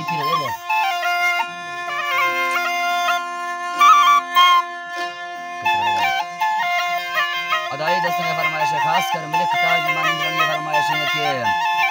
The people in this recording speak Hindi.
इतनी दे दे अदाई दस्तने फरमाइश खास कर मिलिक ताज मानिंद फरमाइश है कि